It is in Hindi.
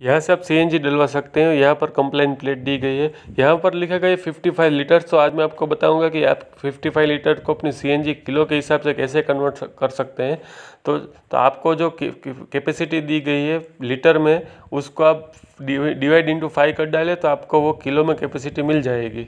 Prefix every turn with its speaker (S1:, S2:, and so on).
S1: यहाँ से आप सीएनजी डलवा सकते हैं। यहाँ पर कंप्लेन प्लेट दी गई है। यहाँ पर लिखा गया है फिफ्टी फाइव लीटर्स तो आज मैं आपको बताऊँगा कि आप फिफ्टी फाइव लीटर को अपनी सीएनजी किलो के हिसाब से कैसे कन्वर्ट कर सकते हैं। तो तो आपको जो कैपेसिटी दी गई है लीटर में, उसको आप डिवाइड इंटू फाइव कर डालें तो आपको वो किलो में कैपेसिटी मिल जाएगी।